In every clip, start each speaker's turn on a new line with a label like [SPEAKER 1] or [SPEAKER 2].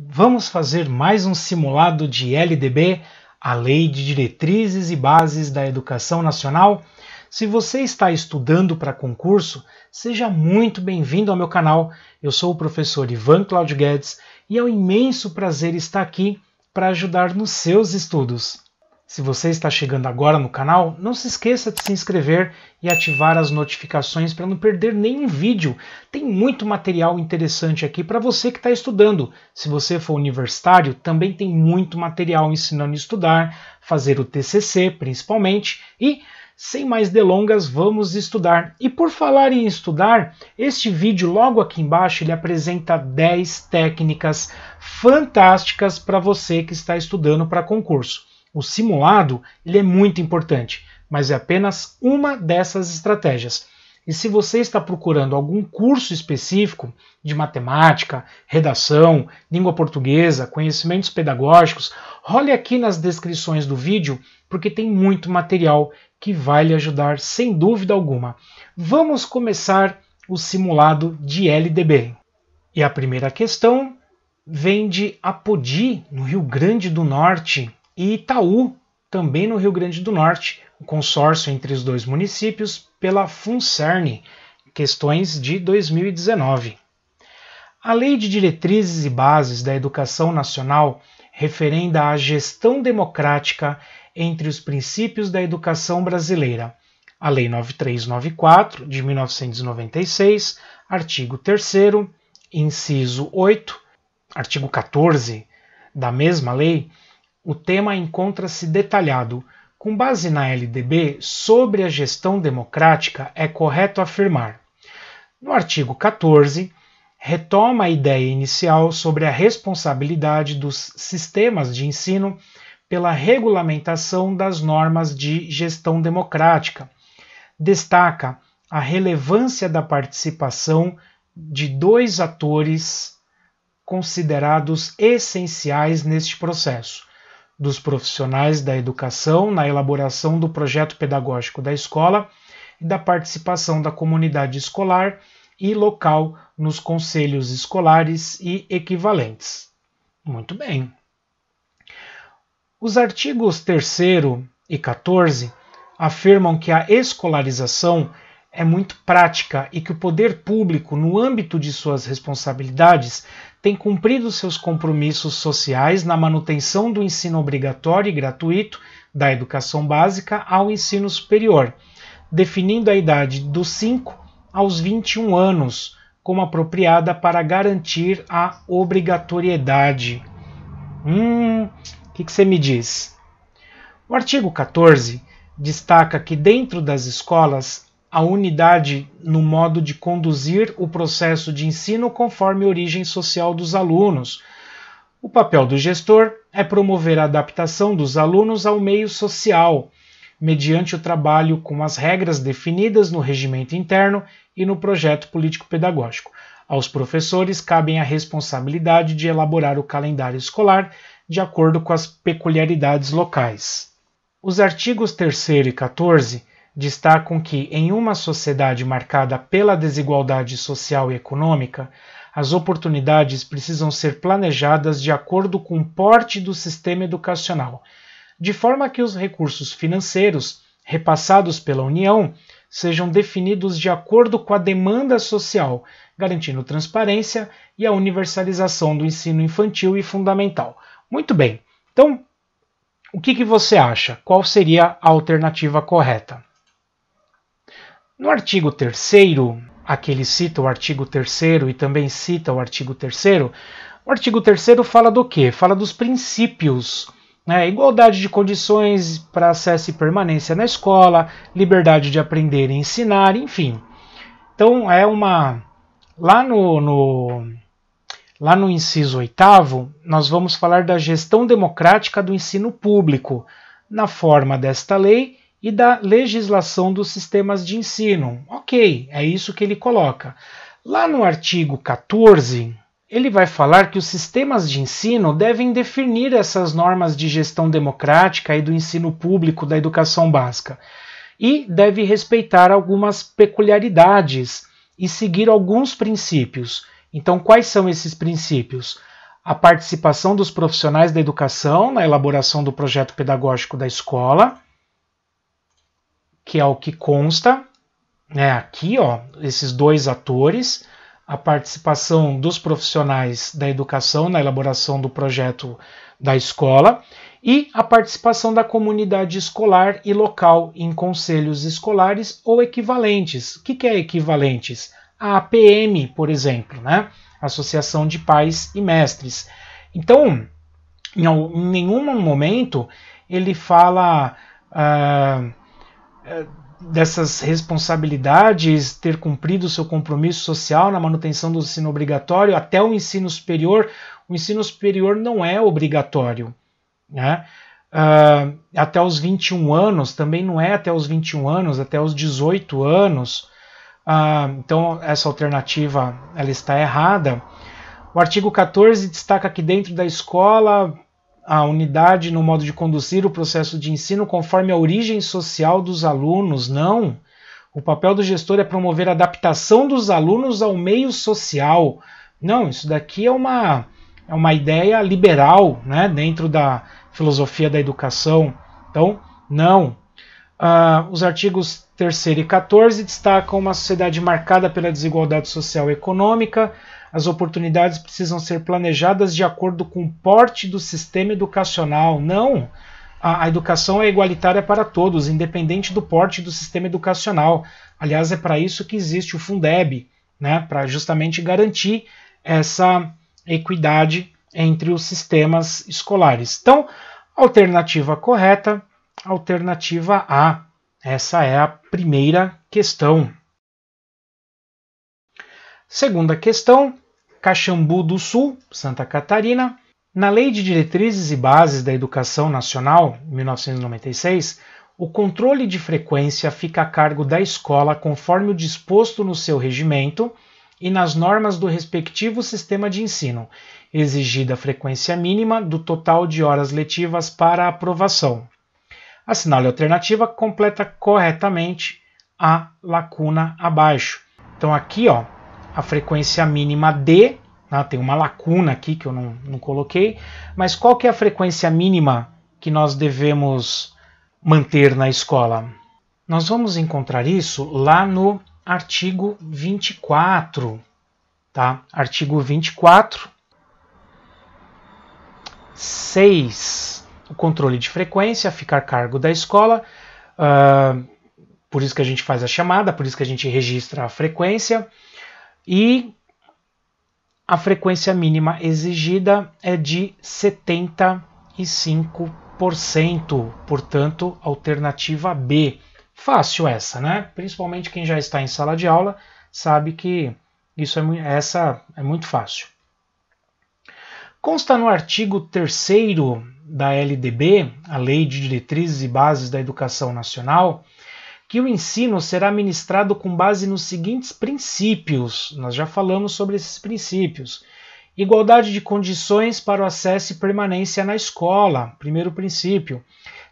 [SPEAKER 1] Vamos fazer mais um simulado de LDB, a Lei de Diretrizes e Bases da Educação Nacional. Se você está estudando para concurso, seja muito bem-vindo ao meu canal. Eu sou o professor Ivan Claudio Guedes e é um imenso prazer estar aqui para ajudar nos seus estudos. Se você está chegando agora no canal, não se esqueça de se inscrever e ativar as notificações para não perder nenhum vídeo. Tem muito material interessante aqui para você que está estudando. Se você for universitário, também tem muito material ensinando a estudar, fazer o TCC principalmente e sem mais delongas, vamos estudar. E por falar em estudar, este vídeo logo aqui embaixo ele apresenta 10 técnicas fantásticas para você que está estudando para concurso. O simulado ele é muito importante, mas é apenas uma dessas estratégias. E se você está procurando algum curso específico de matemática, redação, língua portuguesa, conhecimentos pedagógicos, role aqui nas descrições do vídeo, porque tem muito material que vai lhe ajudar sem dúvida alguma. Vamos começar o simulado de LDB. E a primeira questão vem de Apodi, no Rio Grande do Norte, e Itaú, também no Rio Grande do Norte, o consórcio entre os dois municípios pela FUNCERN, questões de 2019. A Lei de Diretrizes e Bases da Educação Nacional referenda à gestão democrática entre os princípios da educação brasileira. A Lei 9394 de 1996, artigo 3 inciso 8, artigo 14 da mesma lei, o tema encontra-se detalhado. Com base na LDB, sobre a gestão democrática, é correto afirmar. No artigo 14, retoma a ideia inicial sobre a responsabilidade dos sistemas de ensino pela regulamentação das normas de gestão democrática. Destaca a relevância da participação de dois atores considerados essenciais neste processo: dos profissionais da educação na elaboração do projeto pedagógico da escola e da participação da comunidade escolar e local nos conselhos escolares e equivalentes. Muito bem. Os artigos 3 e 14 afirmam que a escolarização é muito prática e que o poder público, no âmbito de suas responsabilidades, tem cumprido seus compromissos sociais na manutenção do ensino obrigatório e gratuito da educação básica ao ensino superior, definindo a idade dos 5 aos 21 anos como apropriada para garantir a obrigatoriedade. Hum, o que, que você me diz? O artigo 14 destaca que dentro das escolas a unidade no modo de conduzir o processo de ensino conforme a origem social dos alunos. O papel do gestor é promover a adaptação dos alunos ao meio social, mediante o trabalho com as regras definidas no regimento interno e no projeto político-pedagógico. Aos professores cabem a responsabilidade de elaborar o calendário escolar de acordo com as peculiaridades locais. Os artigos 3 e 14 destacam que, em uma sociedade marcada pela desigualdade social e econômica, as oportunidades precisam ser planejadas de acordo com o porte do sistema educacional, de forma que os recursos financeiros repassados pela União sejam definidos de acordo com a demanda social, garantindo transparência e a universalização do ensino infantil e fundamental. Muito bem, então o que, que você acha? Qual seria a alternativa correta? No artigo 3 aqui ele cita o artigo 3 e também cita o artigo 3 o artigo 3 fala do quê? Fala dos princípios né? igualdade de condições para acesso e permanência na escola, liberdade de aprender e ensinar, enfim. Então é uma. Lá no, no, lá no inciso oitavo, nós vamos falar da gestão democrática do ensino público, na forma desta lei e da legislação dos sistemas de ensino. Ok, é isso que ele coloca. Lá no artigo 14, ele vai falar que os sistemas de ensino devem definir essas normas de gestão democrática e do ensino público da educação básica e deve respeitar algumas peculiaridades e seguir alguns princípios. Então, quais são esses princípios? a participação dos profissionais da educação na elaboração do projeto pedagógico da escola, que é o que consta né, aqui, ó, esses dois atores, a participação dos profissionais da educação na elaboração do projeto da escola e a participação da comunidade escolar e local em conselhos escolares ou equivalentes. O que é equivalentes? A APM, por exemplo, né? Associação de Pais e Mestres. Então, em nenhum momento ele fala uh, dessas responsabilidades, ter cumprido o seu compromisso social na manutenção do ensino obrigatório até o ensino superior. O ensino superior não é obrigatório. Né? Uh, até os 21 anos, também não é até os 21 anos, até os 18 anos. Uh, então, essa alternativa ela está errada. O artigo 14 destaca que dentro da escola a unidade no modo de conduzir o processo de ensino conforme a origem social dos alunos. Não. O papel do gestor é promover a adaptação dos alunos ao meio social. Não, isso daqui é uma, é uma ideia liberal né, dentro da filosofia da educação. Então, não. Uh, os artigos 3 e 14 destacam uma sociedade marcada pela desigualdade social e econômica, as oportunidades precisam ser planejadas de acordo com o porte do sistema educacional. Não! A, a educação é igualitária para todos, independente do porte do sistema educacional. Aliás, é para isso que existe o Fundeb, né, para justamente garantir essa equidade entre os sistemas escolares. Então, alternativa correta, alternativa A. Essa é a primeira questão. Segunda questão, Caxambu do Sul, Santa Catarina. Na Lei de Diretrizes e Bases da Educação Nacional, 1996, o controle de frequência fica a cargo da escola conforme o disposto no seu regimento e nas normas do respectivo sistema de ensino, exigida a frequência mínima do total de horas letivas para aprovação. Assinale a alternativa completa corretamente a lacuna abaixo. Então aqui, ó, a frequência mínima D, né, tem uma lacuna aqui que eu não, não coloquei, mas qual que é a frequência mínima que nós devemos manter na escola? Nós vamos encontrar isso lá no artigo 24, tá? Artigo 24, 6. O controle de frequência fica a cargo da escola, uh, por isso que a gente faz a chamada, por isso que a gente registra a frequência. E a frequência mínima exigida é de 75%, portanto, alternativa B. Fácil essa, né? Principalmente quem já está em sala de aula sabe que isso é, essa é muito fácil. Consta no artigo 3 da LDB, a Lei de Diretrizes e Bases da Educação Nacional, que o ensino será ministrado com base nos seguintes princípios. Nós já falamos sobre esses princípios. Igualdade de condições para o acesso e permanência na escola, primeiro princípio.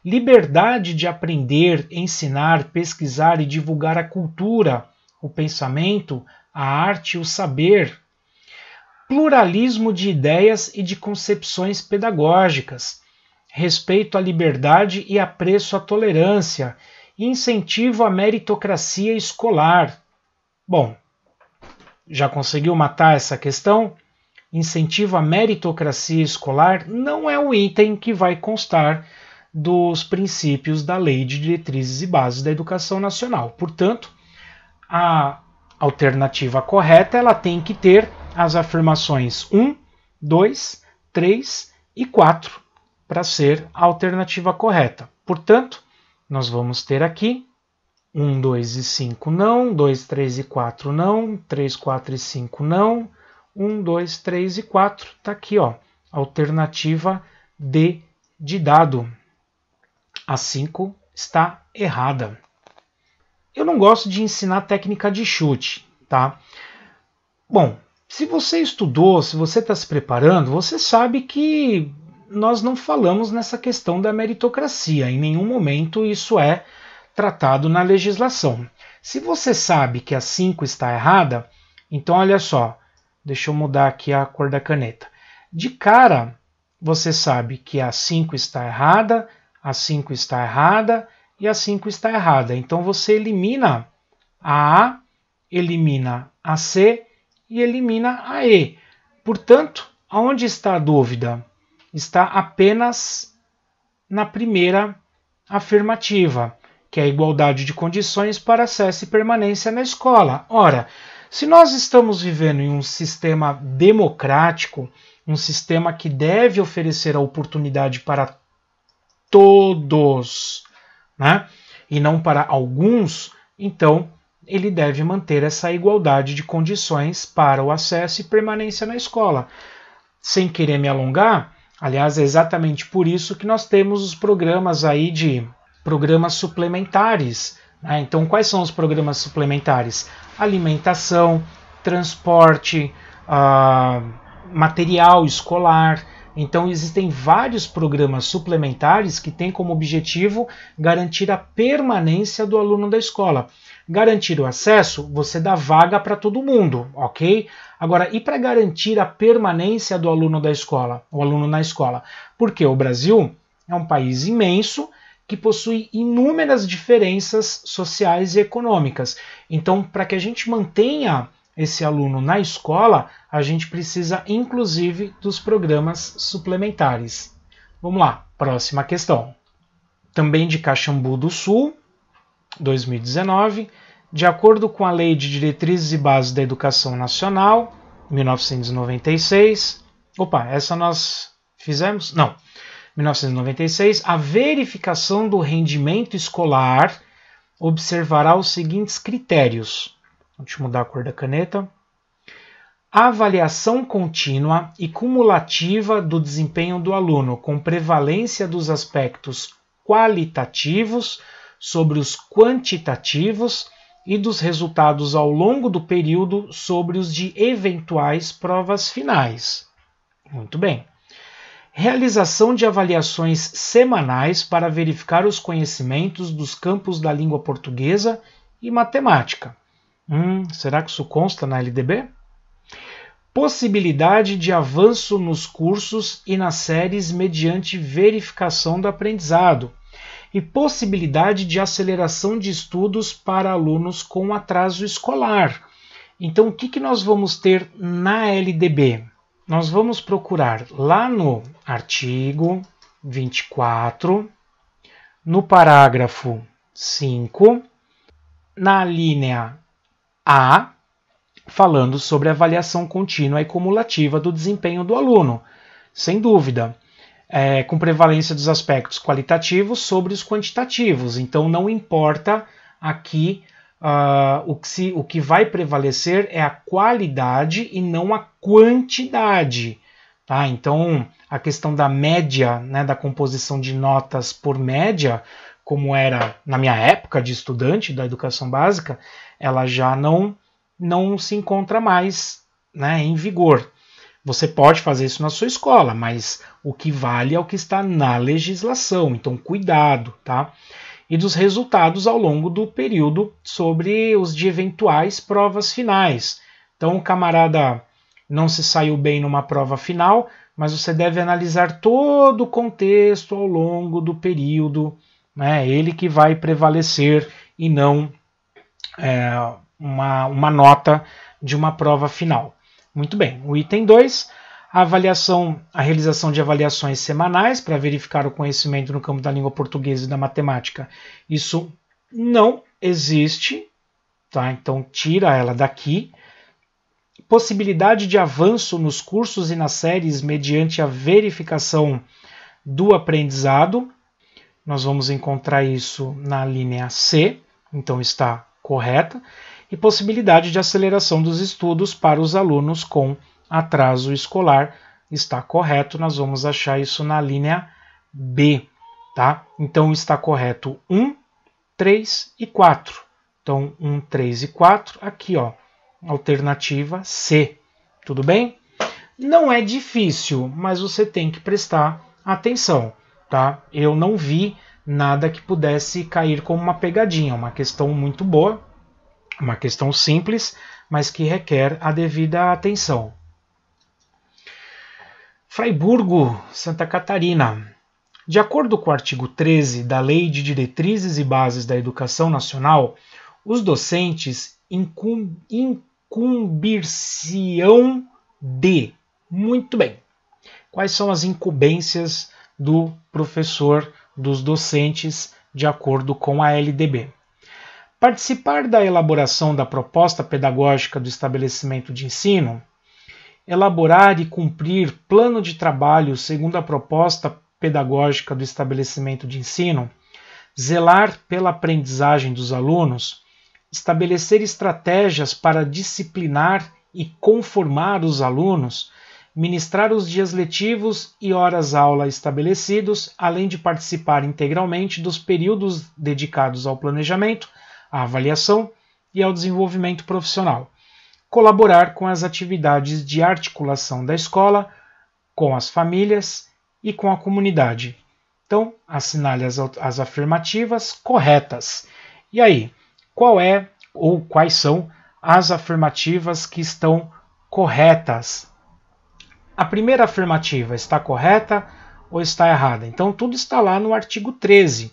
[SPEAKER 1] Liberdade de aprender, ensinar, pesquisar e divulgar a cultura, o pensamento, a arte e o saber. Pluralismo de ideias e de concepções pedagógicas. Respeito à liberdade e apreço à tolerância incentivo à meritocracia escolar. Bom, já conseguiu matar essa questão? Incentivo à meritocracia escolar não é o item que vai constar dos princípios da Lei de Diretrizes e Bases da Educação Nacional. Portanto, a alternativa correta ela tem que ter as afirmações 1, 2, 3 e 4 para ser a alternativa correta. Portanto, nós vamos ter aqui 1, 2 e 5 não, 2, 3 e 4 não, 3, 4 e 5 não, 1, 2, 3 e 4. Está aqui, ó, alternativa D de dado. A 5 está errada. Eu não gosto de ensinar técnica de chute, tá? Bom, se você estudou, se você está se preparando, você sabe que nós não falamos nessa questão da meritocracia. Em nenhum momento isso é tratado na legislação. Se você sabe que a 5 está errada, então olha só, deixa eu mudar aqui a cor da caneta. de cara você sabe que a 5 está errada, a 5 está errada e a 5 está errada. Então você elimina a A, elimina a C e elimina a E. Portanto, aonde está a dúvida? Está apenas na primeira afirmativa, que é a igualdade de condições para acesso e permanência na escola. Ora, se nós estamos vivendo em um sistema democrático, um sistema que deve oferecer a oportunidade para todos, né? e não para alguns, então ele deve manter essa igualdade de condições para o acesso e permanência na escola. Sem querer me alongar, aliás, é exatamente por isso que nós temos os programas aí de programas suplementares. Né? Então, quais são os programas suplementares? Alimentação, transporte, uh, material escolar. Então, existem vários programas suplementares que têm como objetivo garantir a permanência do aluno da escola. Garantir o acesso, você dá vaga para todo mundo, ok? Agora, e para garantir a permanência do aluno da escola, o aluno na escola? Porque o Brasil é um país imenso que possui inúmeras diferenças sociais e econômicas. Então, para que a gente mantenha esse aluno na escola, a gente precisa inclusive dos programas suplementares. Vamos lá, próxima questão. Também de Caxambu do Sul, 2019, de acordo com a Lei de Diretrizes e Bases da Educação Nacional, 1996. Opa, essa nós fizemos? Não. 1996, a verificação do rendimento escolar observará os seguintes critérios: Deixa eu mudar a cor da caneta. Avaliação contínua e cumulativa do desempenho do aluno, com prevalência dos aspectos qualitativos sobre os quantitativos e dos resultados ao longo do período sobre os de eventuais provas finais. Muito bem. Realização de avaliações semanais para verificar os conhecimentos dos campos da língua portuguesa e matemática. Hum, será que isso consta na LDB? Possibilidade de avanço nos cursos e nas séries mediante verificação do aprendizado. E possibilidade de aceleração de estudos para alunos com atraso escolar. Então, o que, que nós vamos ter na LDB? Nós vamos procurar lá no artigo 24, no parágrafo 5, na linha a, falando sobre avaliação contínua e cumulativa do desempenho do aluno, sem dúvida, é, com prevalência dos aspectos qualitativos sobre os quantitativos. Então, não importa aqui uh, o, que se, o que vai prevalecer é a qualidade e não a quantidade. Tá? Então, a questão da média, né, da composição de notas por média, como era na minha época de estudante da educação básica, ela já não, não se encontra mais né, em vigor. Você pode fazer isso na sua escola, mas o que vale é o que está na legislação, então cuidado, tá? E dos resultados ao longo do período sobre os de eventuais provas finais. Então, o camarada não se saiu bem numa prova final, mas você deve analisar todo o contexto ao longo do período, né? Ele que vai prevalecer e não é, uma, uma nota de uma prova final. Muito bem, o item 2, a avaliação, a realização de avaliações semanais para verificar o conhecimento no campo da língua portuguesa e da matemática. Isso não existe, tá? Então tira ela daqui. Possibilidade de avanço nos cursos e nas séries mediante a verificação do aprendizado. Nós vamos encontrar isso na linha C, então está correta, e possibilidade de aceleração dos estudos para os alunos com atraso escolar. Está correto, nós vamos achar isso na linha B, tá? Então está correto 1, 3 e 4. Então 1, 3 e 4, aqui ó, alternativa C. Tudo bem? Não é difícil, mas você tem que prestar atenção, tá? Eu não vi nada que pudesse cair como uma pegadinha, uma questão muito boa, uma questão simples, mas que requer a devida atenção. Fraiburgo, Santa Catarina. De acordo com o artigo 13 da Lei de Diretrizes e Bases da Educação Nacional, os docentes incumbir-se-ão de. Muito bem. Quais são as incumbências do professor, dos docentes, de acordo com a LDB? Participar da elaboração da proposta pedagógica do estabelecimento de ensino, elaborar e cumprir plano de trabalho segundo a proposta pedagógica do estabelecimento de ensino, zelar pela aprendizagem dos alunos, estabelecer estratégias para disciplinar e conformar os alunos, ministrar os dias letivos e horas-aula estabelecidos, além de participar integralmente dos períodos dedicados ao planejamento, à avaliação e ao desenvolvimento profissional. Colaborar com as atividades de articulação da escola, com as famílias e com a comunidade. Então, assinale as, as afirmativas corretas. E aí, qual é ou quais são as afirmativas que estão corretas? A primeira afirmativa está correta ou está errada? Então, tudo está lá no artigo 13.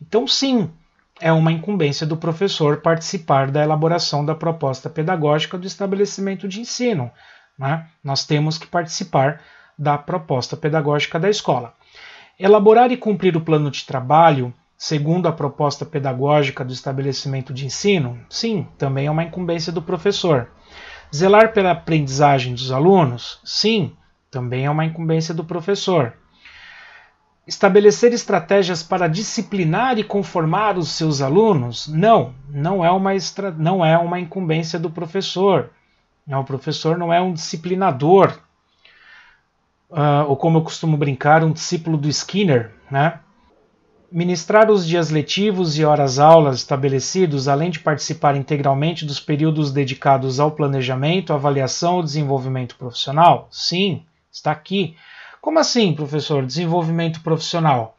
[SPEAKER 1] Então, sim, é uma incumbência do professor participar da elaboração da proposta pedagógica do estabelecimento de ensino. Né? Nós temos que participar da proposta pedagógica da escola. Elaborar e cumprir o plano de trabalho segundo a proposta pedagógica do estabelecimento de ensino? Sim, também é uma incumbência do professor. Zelar pela aprendizagem dos alunos? Sim, também é uma incumbência do professor. Estabelecer estratégias para disciplinar e conformar os seus alunos? Não, não é uma, extra, não é uma incumbência do professor. O professor não é um disciplinador, uh, ou como eu costumo brincar, um discípulo do Skinner, né? Ministrar os dias letivos e horas-aulas estabelecidos, além de participar integralmente dos períodos dedicados ao planejamento, avaliação ou desenvolvimento profissional? Sim, está aqui. Como assim, professor? Desenvolvimento profissional?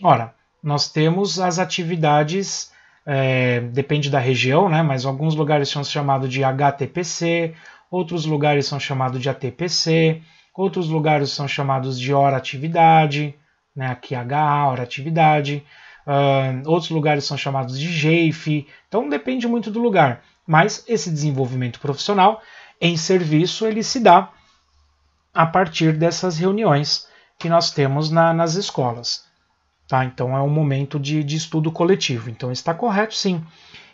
[SPEAKER 1] Ora, nós temos as atividades, é, depende da região, né, mas alguns lugares são chamados de HTPC, outros lugares são chamados de ATPC, Outros lugares são chamados de hora atividade, né, aqui HA, hora atividade. Uh, outros lugares são chamados de GEIF. Então depende muito do lugar. Mas esse desenvolvimento profissional em serviço ele se dá a partir dessas reuniões que nós temos na, nas escolas. Tá? Então é um momento de, de estudo coletivo. Então está correto sim.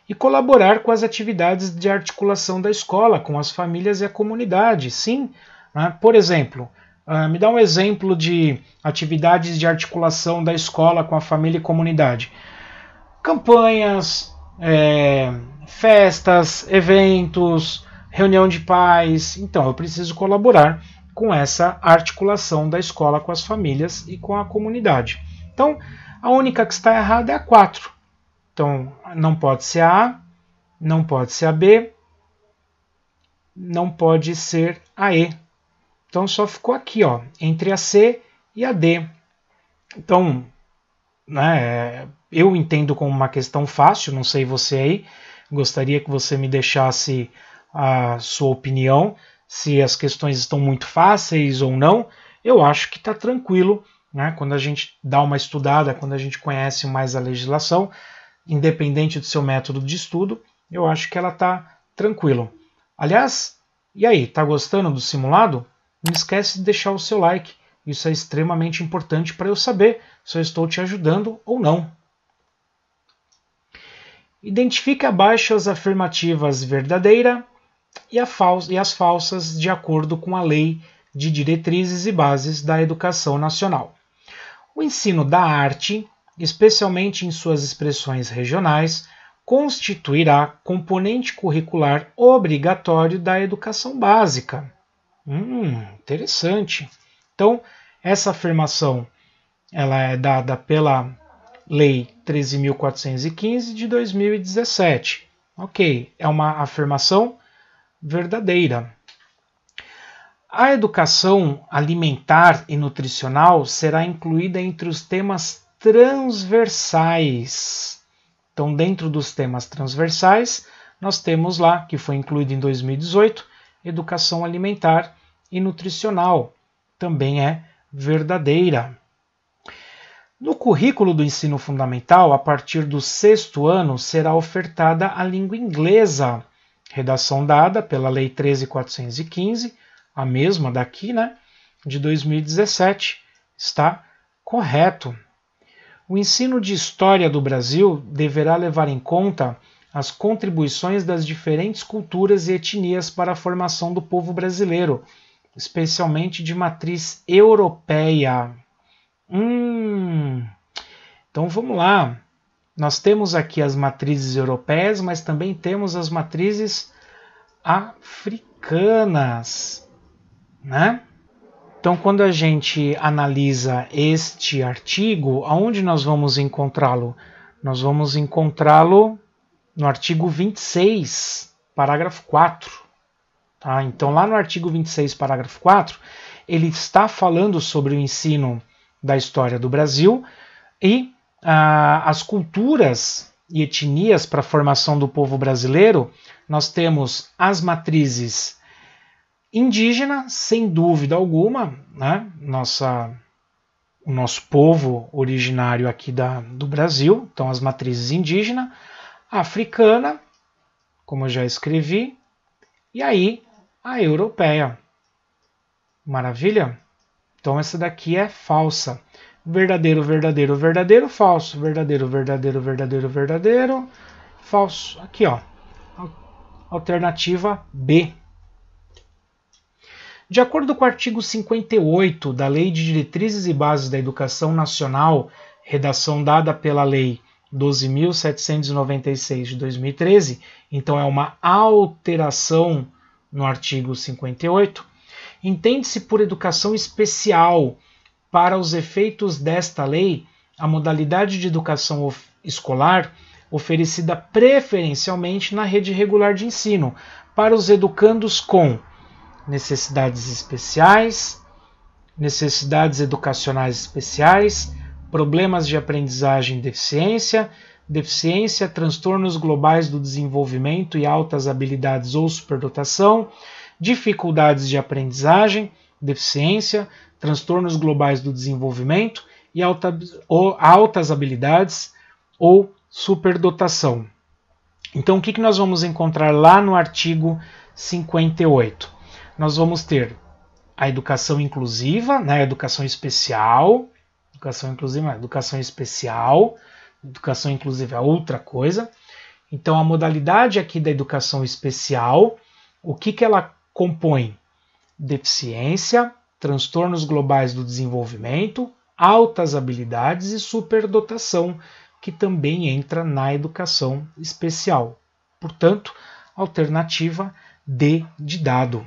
[SPEAKER 1] E colaborar com as atividades de articulação da escola, com as famílias e a comunidade. Sim, né? Por exemplo, uh, me dá um exemplo de atividades de articulação da escola com a família e comunidade. Campanhas, é, festas, eventos, reunião de pais. Então, eu preciso colaborar com essa articulação da escola com as famílias e com a comunidade. Então, a única que está errada é a 4. Então, não pode ser a A, não pode ser a B, não pode ser a E. Então só ficou aqui, ó, entre a C e a D. Então, né, eu entendo como uma questão fácil, não sei você aí. Gostaria que você me deixasse a sua opinião, se as questões estão muito fáceis ou não. Eu acho que está tranquilo, né? Quando a gente dá uma estudada, quando a gente conhece mais a legislação, independente do seu método de estudo, eu acho que ela está tranquilo. Aliás, e aí, tá gostando do simulado? Não esquece de deixar o seu like. Isso é extremamente importante para eu saber se eu estou te ajudando ou não. Identifique abaixo as afirmativas verdadeira e, e, as falsas de acordo com a Lei de Diretrizes e Bases da Educação Nacional. O ensino da arte, especialmente em suas expressões regionais, constituirá componente curricular obrigatório da educação básica. Hum, interessante. Então, essa afirmação ela é dada pela Lei 13.415 de 2017. Ok, é uma afirmação verdadeira. A educação alimentar e nutricional será incluída entre os temas transversais. Então, dentro dos temas transversais, nós temos lá, que foi incluído em 2018, educação alimentar e nutricional. também é verdadeira. No currículo do ensino fundamental, a partir do sexto ano, será ofertada a língua inglesa, redação dada pela Lei 13.415, a mesma daqui, né, de 2017. Está correto. O ensino de História do Brasil deverá levar em conta as contribuições das diferentes culturas e etnias para a formação do povo brasileiro, especialmente de matriz europeia. Hum. Então vamos lá. Nós temos aqui as matrizes europeias, mas também temos as matrizes africanas, né? Então, quando a gente analisa este artigo, aonde nós vamos encontrá-lo? Nós vamos encontrá-lo no artigo 26, parágrafo 4. Tá? Então, lá no artigo 26, parágrafo 4, ele está falando sobre o ensino da história do Brasil e ah, as culturas e etnias para a formação do povo brasileiro, nós temos as matrizes indígena, sem dúvida alguma, né? Nossa, o nosso povo originário aqui da, do Brasil, então as matrizes indígena, africana, como eu já escrevi, e aí a europeia. Maravilha? Então essa daqui é falsa. Verdadeiro, verdadeiro, verdadeiro, falso. Verdadeiro, verdadeiro, verdadeiro, verdadeiro, falso. Aqui, ó. Alternativa B. De acordo com o artigo 58 da Lei de Diretrizes e Bases da Educação Nacional, redação dada pela Lei 12.796 de 2013, então é uma alteração no artigo 58, entende-se por educação especial, para os efeitos desta lei, a modalidade de educação escolar oferecida preferencialmente na rede regular de ensino para os educandos com necessidades especiais, necessidades educacionais especiais, problemas de aprendizagem e deficiência, deficiência, transtornos globais do desenvolvimento e altas habilidades ou superdotação, dificuldades de aprendizagem, deficiência, transtornos globais do desenvolvimento e alta, ou, altas habilidades ou superdotação. Então, o que, que nós vamos encontrar lá no artigo 58? Nós vamos ter a educação inclusiva, né, educação especial, educação inclusiva, educação especial, educação inclusiva é outra coisa. Então, a modalidade aqui da educação especial, o que, que ela compõe deficiência, transtornos globais do desenvolvimento, altas habilidades e superdotação, que também entra na educação especial. Portanto, alternativa D de dado.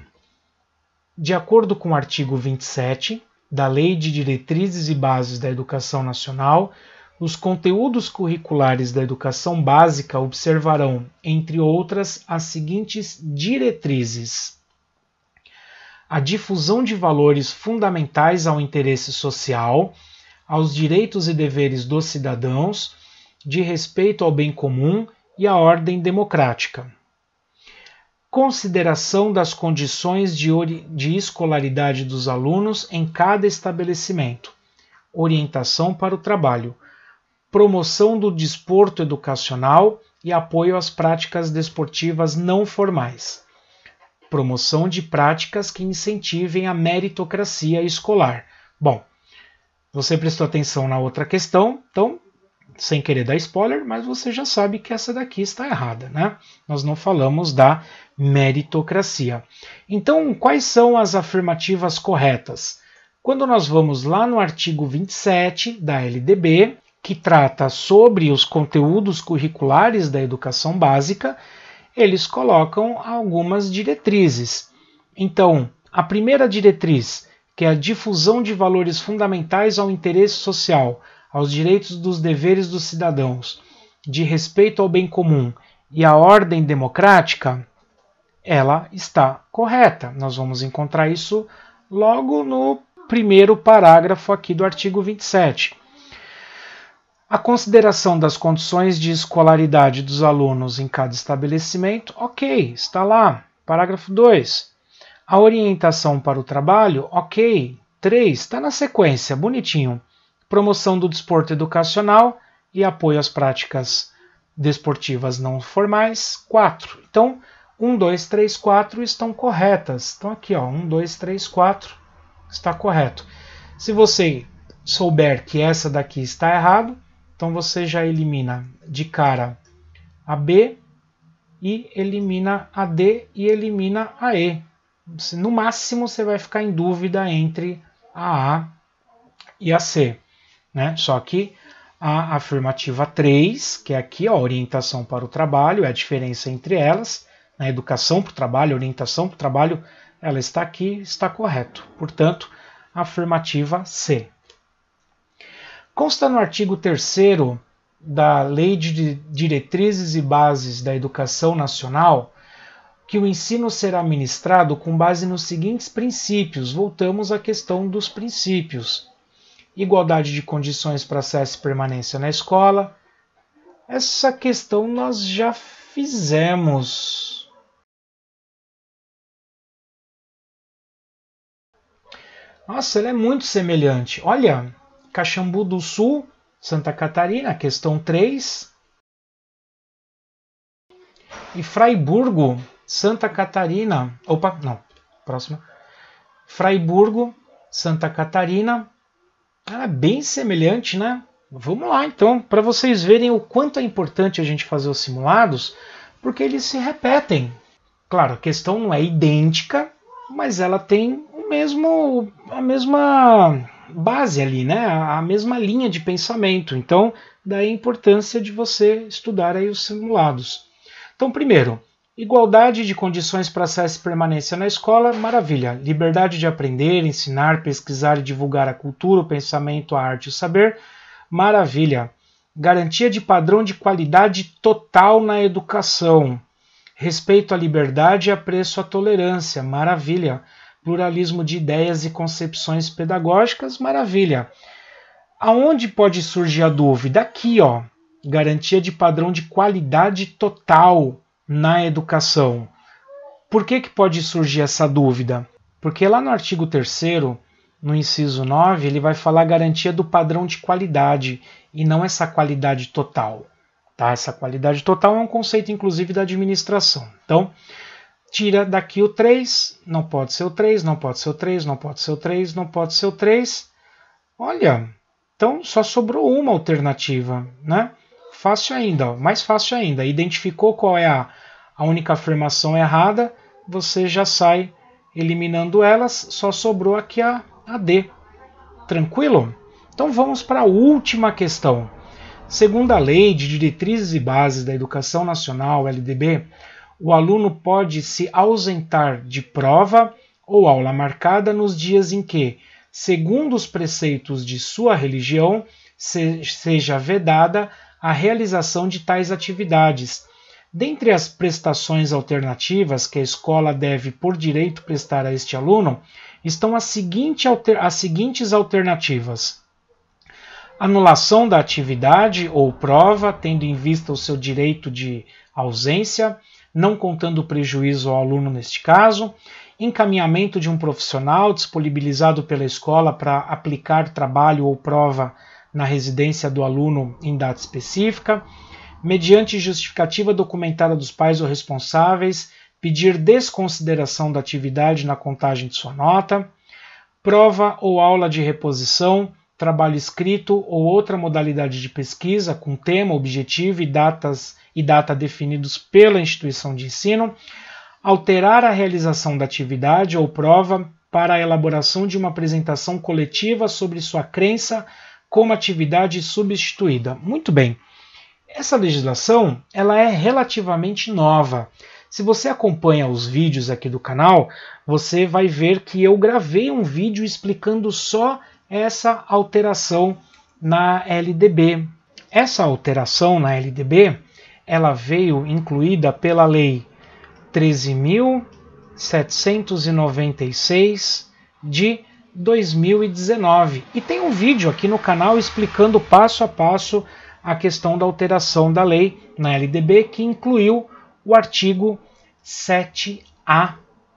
[SPEAKER 1] De acordo com o artigo 27 da Lei de Diretrizes e Bases da Educação Nacional, os conteúdos curriculares da educação básica observarão, entre outras, as seguintes diretrizes: a difusão de valores fundamentais ao interesse social, aos direitos e deveres dos cidadãos, de respeito ao bem comum e à ordem democrática. Consideração das condições de, de escolaridade dos alunos em cada estabelecimento. Orientação para o trabalho. Promoção do desporto educacional e apoio às práticas desportivas não formais promoção de práticas que incentivem a meritocracia escolar. Bom, você prestou atenção na outra questão, então, sem querer dar spoiler, mas você já sabe que essa daqui está errada, né? Nós não falamos da meritocracia. Então, quais são as afirmativas corretas? Quando nós vamos lá no artigo 27 da LDB, que trata sobre os conteúdos curriculares da educação básica, eles colocam algumas diretrizes. Então, a primeira diretriz, que é a difusão de valores fundamentais ao interesse social, aos direitos dos deveres dos cidadãos, de respeito ao bem comum e à ordem democrática, ela está correta. Nós vamos encontrar isso logo no primeiro parágrafo aqui do artigo 27. A consideração das condições de escolaridade dos alunos em cada estabelecimento, ok, está lá. Parágrafo 2. A orientação para o trabalho, ok, 3 está na sequência, bonitinho. Promoção do desporto educacional e apoio às práticas desportivas não formais, 4. Então, 1, 2, 3, 4 estão corretas. Então, aqui, ó, 1, 2, 3, 4 está correto. Se você souber que essa daqui está errado, então você já elimina de cara a B e elimina a D e elimina a E. No máximo você vai ficar em dúvida entre a A e a C. Né? Só que a afirmativa 3, que é aqui a orientação para o trabalho, é a diferença entre elas, a educação para o trabalho, a orientação para o trabalho, ela está aqui, está correto. Portanto, afirmativa C. Consta no artigo 3 da Lei de Diretrizes e Bases da Educação Nacional que o ensino será ministrado com base nos seguintes princípios. Voltamos à questão dos princípios igualdade de condições para acesso e permanência na escola. Essa questão nós já fizemos. Nossa, ela é muito semelhante. Olha, Caxambu do Sul, Santa Catarina, questão 3. E Fraiburgo, Santa Catarina. Opa, não, próxima. Fraiburgo, Santa Catarina, ah, bem semelhante, né? Vamos lá então, para vocês verem o quanto é importante a gente fazer os simulados, porque eles se repetem. Claro, a questão não é idêntica, mas ela tem o mesmo, a mesma base ali, né? A mesma linha de pensamento. Então, daí a importância de você estudar aí os simulados. Então, primeiro, Igualdade de condições para acesso e permanência na escola, maravilha. Liberdade de aprender, ensinar, pesquisar e divulgar a cultura, o pensamento, a arte e o saber, maravilha. Garantia de padrão de qualidade total na educação. Respeito à liberdade e apreço à tolerância, maravilha. Pluralismo de ideias e concepções pedagógicas, maravilha. Aonde pode surgir a dúvida? Aqui, ó. Garantia de padrão de qualidade total na educação. Por que, que pode surgir essa dúvida? Porque lá no artigo 3 no inciso 9, ele vai falar garantia do padrão de qualidade e não essa qualidade total. Tá? Essa qualidade total é um conceito, inclusive, da administração. Então, tira daqui o 3, não pode ser o 3, não pode ser o 3, não pode ser o 3, não pode ser o 3. Olha, então só sobrou uma alternativa, né? Fácil ainda, ó, mais fácil ainda. Identificou qual é a, a única afirmação errada, você já sai eliminando elas, só sobrou aqui a, a D. Tranquilo? Então vamos para a última questão. Segundo a Lei de Diretrizes e Bases da Educação Nacional, LDB, o aluno pode se ausentar de prova ou aula marcada nos dias em que, segundo os preceitos de sua religião, seja vedada a realização de tais atividades. Dentre as prestações alternativas que a escola deve, por direito, prestar a este aluno, estão as, seguinte alter, as seguintes alternativas: anulação da atividade ou prova, tendo em vista o seu direito de ausência, não contando prejuízo ao aluno neste caso, encaminhamento de um profissional disponibilizado pela escola para aplicar trabalho ou prova na residência do aluno em data específica, mediante justificativa documentada dos pais ou responsáveis, pedir desconsideração da atividade na contagem de sua nota, prova ou aula de reposição, trabalho escrito ou outra modalidade de pesquisa com tema, objetivo e datas e data definidos pela instituição de ensino, alterar a realização da atividade ou prova para a elaboração de uma apresentação coletiva sobre sua crença como atividade substituída. Muito bem. Essa legislação ela é relativamente nova. Se você acompanha os vídeos aqui do canal, você vai ver que eu gravei um vídeo explicando só essa alteração na LDB. Essa alteração na LDB, ela veio incluída pela lei 13.796 de 2019. E tem um vídeo aqui no canal explicando passo a passo a questão da alteração da lei na LDB, que incluiu o artigo 7A.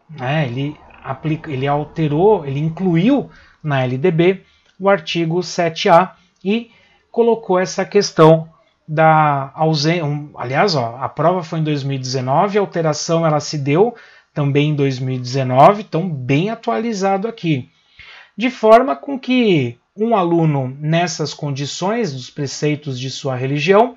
[SPEAKER 1] Né? Ele, aplica, ele alterou, ele incluiu na LDB o artigo 7A e colocou essa questão da ausência. aliás, ó, a prova foi em 2019, a alteração ela se deu também em 2019, então bem atualizado aqui. De forma com que um aluno nessas condições dos preceitos de sua religião,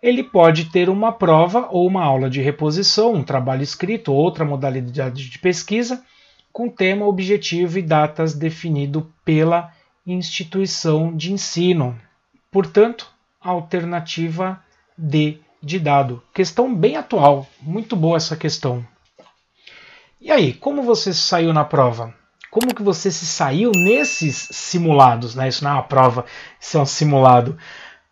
[SPEAKER 1] ele pode ter uma prova ou uma aula de reposição, um trabalho escrito, outra modalidade de pesquisa, com tema, objetivo e datas definido pela instituição de ensino. Portanto, alternativa D de dado. Questão bem atual, muito boa essa questão. E aí, como você saiu na prova? Como que você se saiu nesses simulados? Né? Isso não é uma prova, isso é um simulado.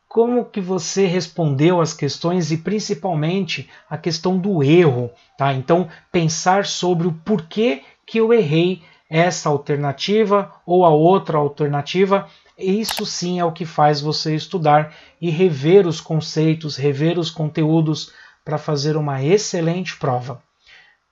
[SPEAKER 1] Como que você respondeu as questões e principalmente a questão do erro, tá? Então, pensar sobre o porquê que eu errei essa alternativa ou a outra alternativa isso sim é o que faz você estudar e rever os conceitos, rever os conteúdos para fazer uma excelente prova.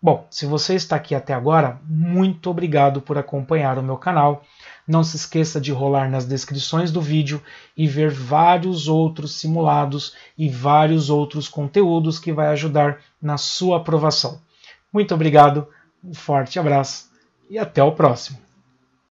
[SPEAKER 1] Bom, se você está aqui até agora, muito obrigado por acompanhar o meu canal. Não se esqueça de rolar nas descrições do vídeo e ver vários outros simulados e vários outros conteúdos que vai ajudar na sua aprovação. Muito obrigado, um forte abraço e até o próximo.